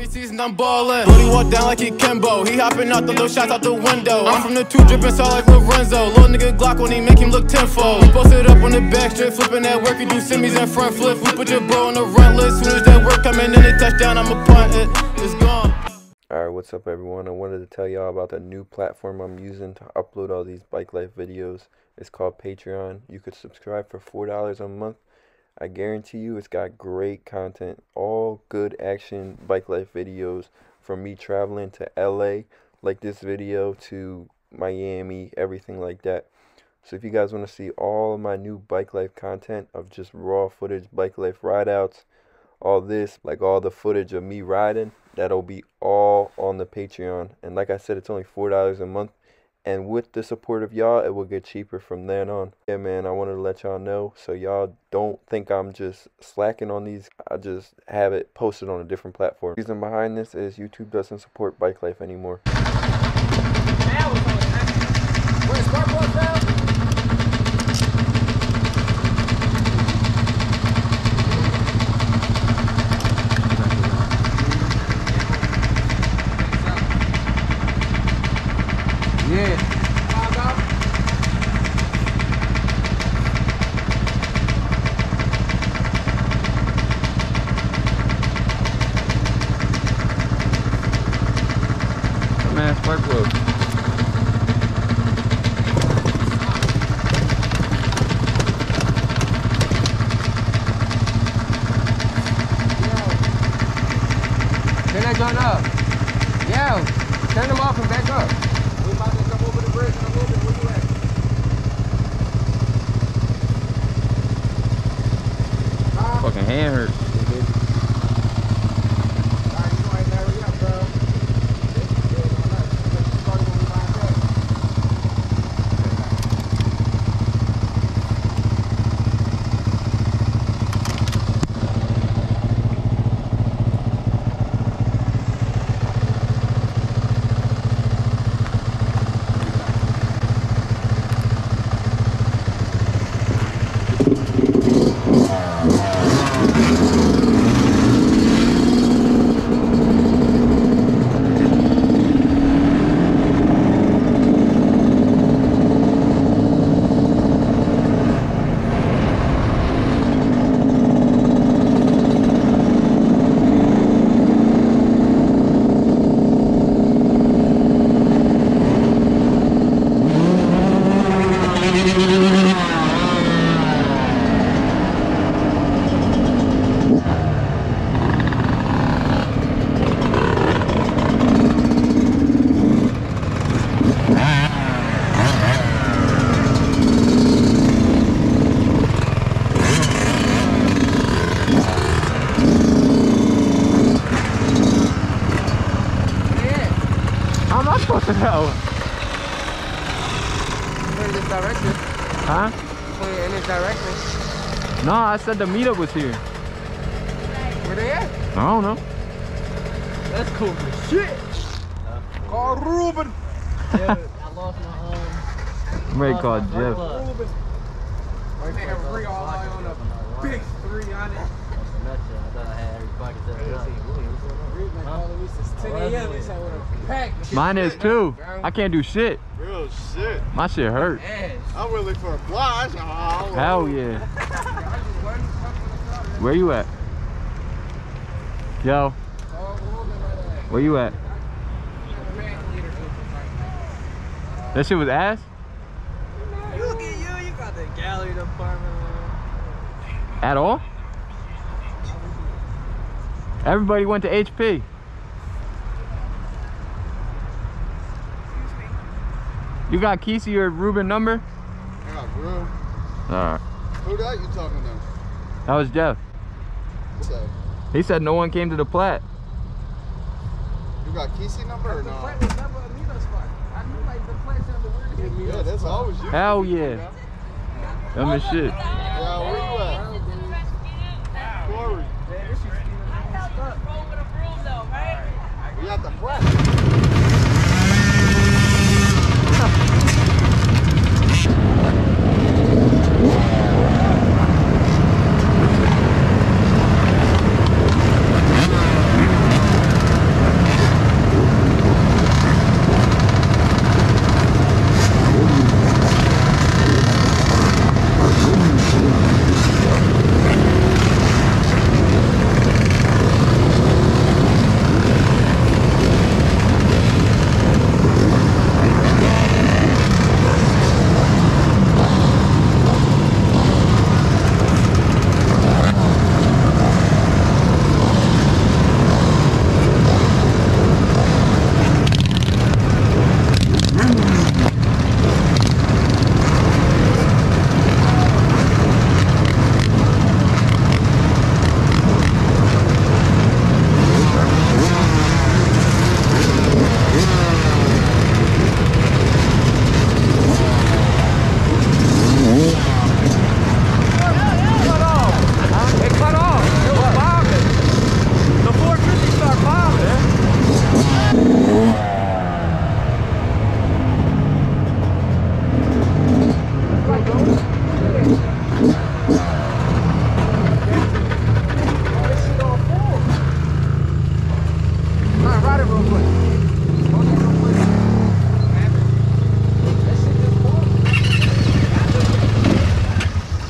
Every season I'm ballin'. Walk down like he Kimbo. He out the little shots out the window. I'm from the two drippin' saw like Lorenzo. Little nigga Glock when he make him look tenfold. We posted up on the back strip, flipping that work. Do semis and front flip. We put your bro on the run list. Soon as that work coming in the touchdown, I'ma punt it. It's gone. Alright, what's up everyone? I wanted to tell y'all about the new platform I'm using to upload all these bike life videos. It's called Patreon. You could subscribe for $4 a month. I guarantee you it's got great content, all good action bike life videos from me traveling to LA, like this video, to Miami, everything like that. So if you guys want to see all my new bike life content of just raw footage, bike life ride outs, all this, like all the footage of me riding, that'll be all on the Patreon. And like I said, it's only $4 a month. And with the support of y'all, it will get cheaper from then on. Yeah, man, I wanted to let y'all know so y'all don't think I'm just slacking on these. I just have it posted on a different platform. The reason behind this is YouTube doesn't support bike life anymore. Man, spark plug. Turn that up. Yo, turn them off and back up. We about to come over the bridge in a little bit. Where you at? Fucking hand hurts. Huh? Point in this direction. No, I said the meetup was here. Where they at? I don't know. That's cool as shit. Call Ruben. I lost my um. I'm ready to call Jeff. Ruben. Right there, three all on a big three on it. I thought I had every pocket set up. Ruben calling me 10 a.m. He said with a pack. Mine is too. I can't do shit. Real shit. My shit hurt. Ass. I'm really for a flash. Oh, Hell yeah. Where you at? Yo, where you at? That shit was ass? Look at you, you got the gallery department. At all? Everybody went to HP. You got Kesey or Ruben number? I got room. Alright. Who that you talking to? That was Jeff. What's that? He said no one came to the plat. You got Kesey number or The no? was never a spot. I knew like the place on the weirdest Yeah, that's always you. Hell yeah. Dumb as shit. Yeah, where you at? Corey. We the flat. Start it real quick. Hold it real quick. That shit just pulled.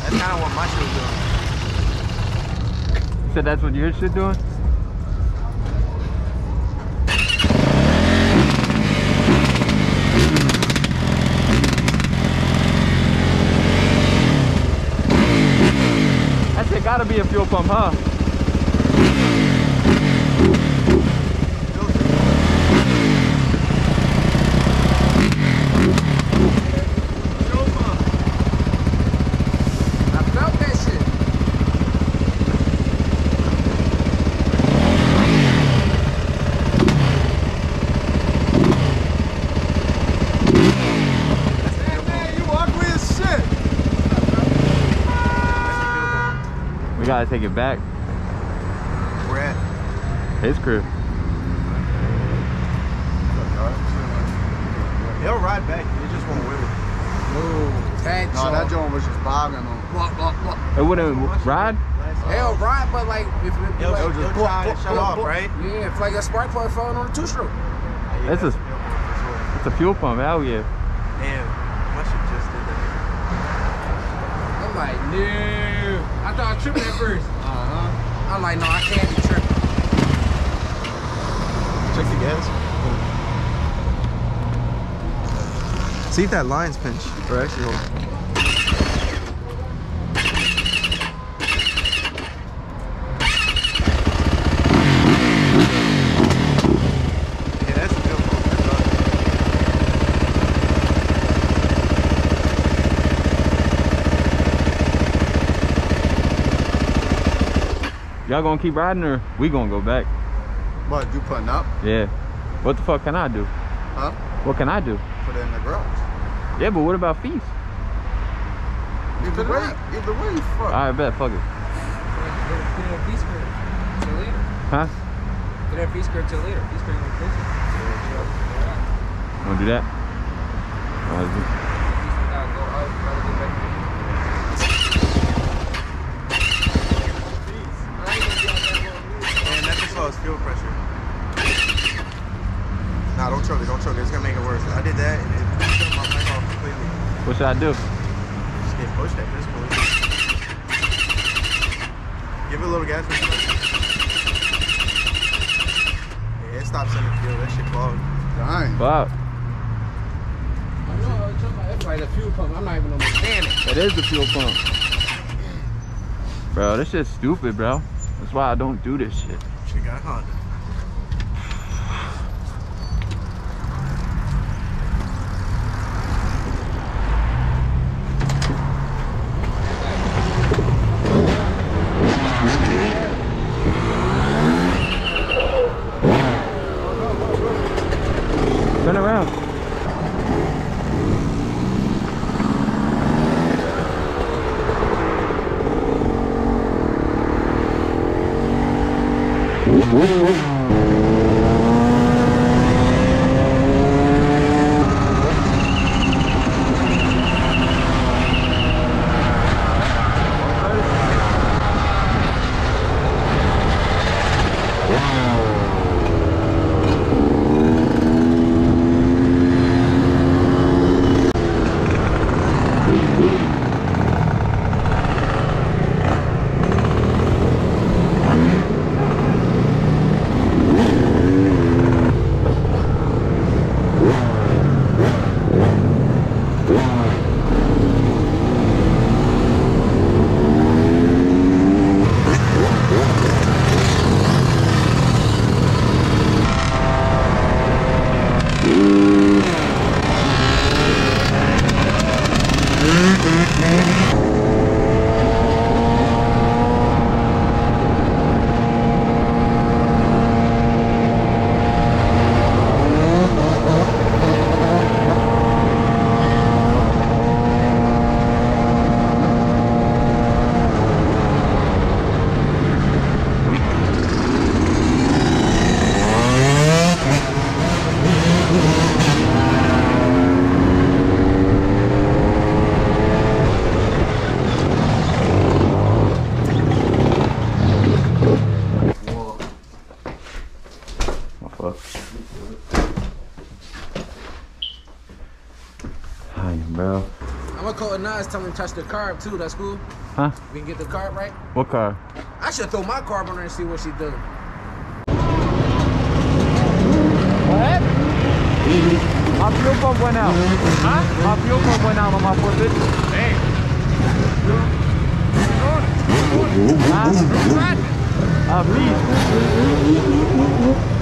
That's kind of what my shit doing. Said that's what your shit doing? That shit gotta be a fuel pump, huh? I felt that shit. you ugly as shit. We gotta take it back. Where at? His crib. They'll ride back. They just won't whip it. Ooh, that No, that joint. joint was just bogging them. Blah, blah, blah. It wouldn't ride? Hell, right, but like, if it They'll, like, they'll just try to shut off, right? Yeah, it's like a spark plug falling on a two stroke. That's a- It's a fuel pump, hell yeah. Damn, my shit just did that. I'm like, no. I tripping at first. Uh huh. I'm like, no, I can't be tripping. Check the gas. See if that line's pinched. Or actually, hold on. Yeah, that's a good one. That's all. Y'all gonna keep riding or we gonna go back? What, you putting up? Yeah. What the fuck can I do? Huh? What can I do? Put it in the garage. Yeah, but what about fees? Either way, either way, fuck. Alright, bet, fuck it. Put it in peace curve till later. Huh? Put it in peace curve till later. Peace curve gonna push it. Wanna do that? Alright, let's do- Peace without go out, gotta get back. Man, that just lost fuel pressure. Nah, don't choke it, don't choke it. It's gonna make it worse. I did that and it shut my mic off completely. What should I do? Just get pushed at this point. Give it a little gas. Yeah, it stopped sending fuel. That shit clogged. Dang. Wow, I know, it's something- it's like a fuel pump. I'm not even understanding. It is the fuel pump. Bro, this shit's stupid, bro. That's why I don't do this shit. Shit got Honda. Touch the carb too. That's cool. Huh? We can get the carb right. What car? I should throw my carb on her and see what she do. My fuel pump went out. Huh? My fuel pump went out on my 450. Damn. Huh? Uh, please.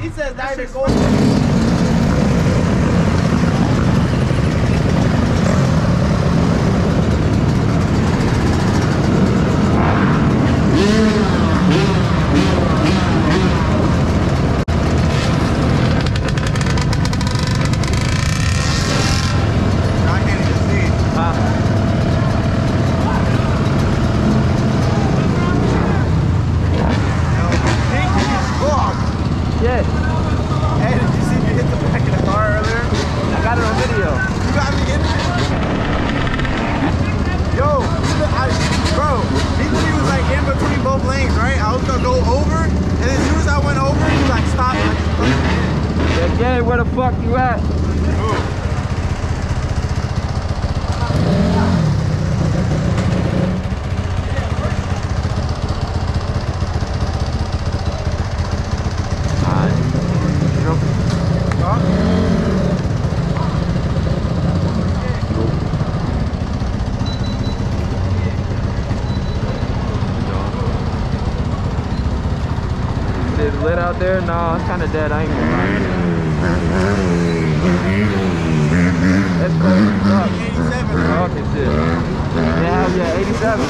He says that is kind of dead angle. That's crazy truck. Fucking shit. Yeah, yeah, 87.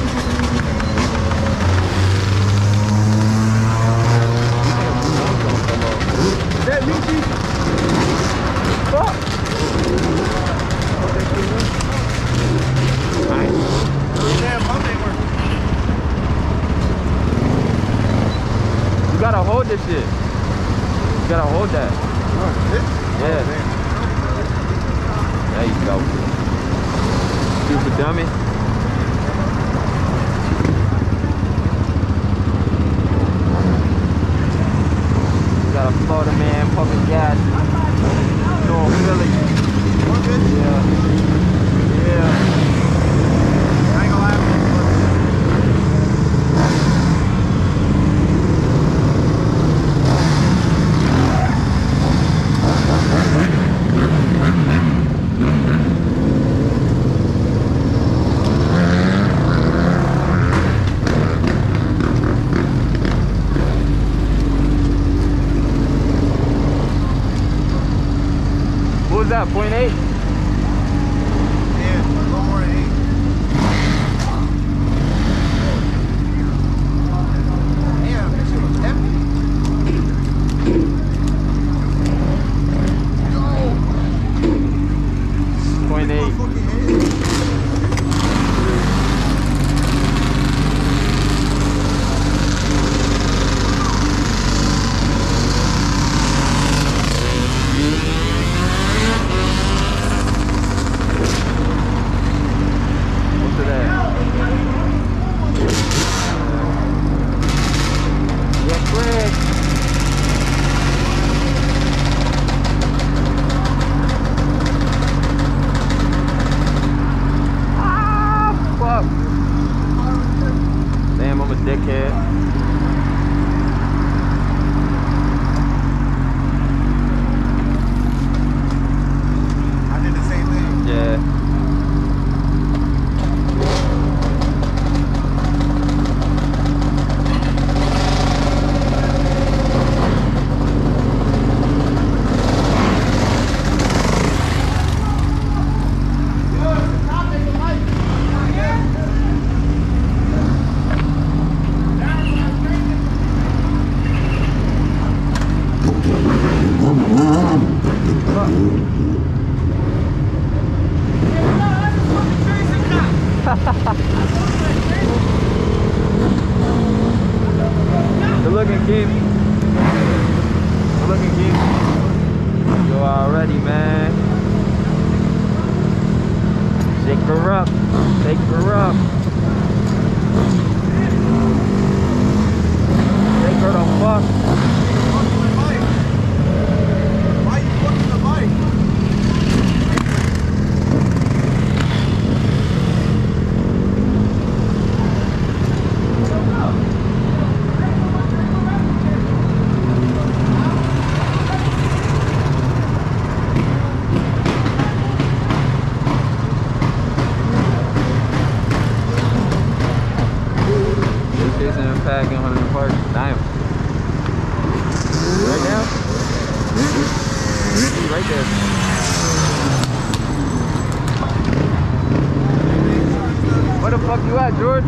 Is that Lucci? Fuck! You gotta hold this shit gotta hold that. Yeah. There you go. Stupid dummy. We got a Florida man pumping gas. North Philly. Yeah. that, 0.8? देखें। Looking, Keem? Good looking, Keem? You already, man. Shake her up. Shake her up. Shake her the fuck. Why you fucking the bike? Just chasing and packing on the park. Damn. Right now? Right there. Where the fuck you at, George?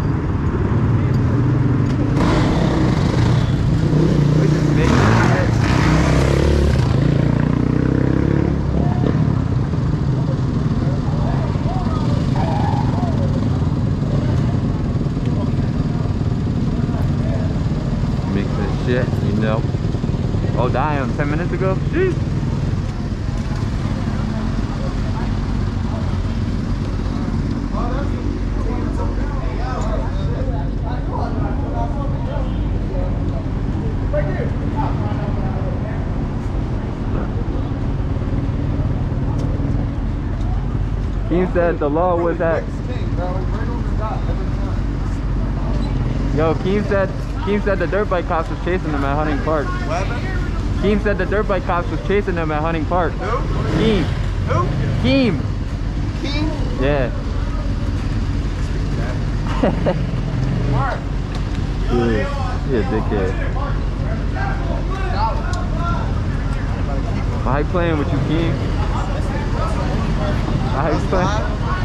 We just making it. Mix this shit, you know. Oh damn, 10 minutes ago? Jeez. The law was that Yo, Keem said Keem said the dirt bike cops was chasing them at Hunting Park. Keem said the dirt bike cops was chasing them at Hunting Park. Who? Keem. Who? Keem. King? Yeah. Mark. Yeah, yeah, dickhead. I ain't playing with you, Keem. I ain't playing.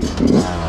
Yeah.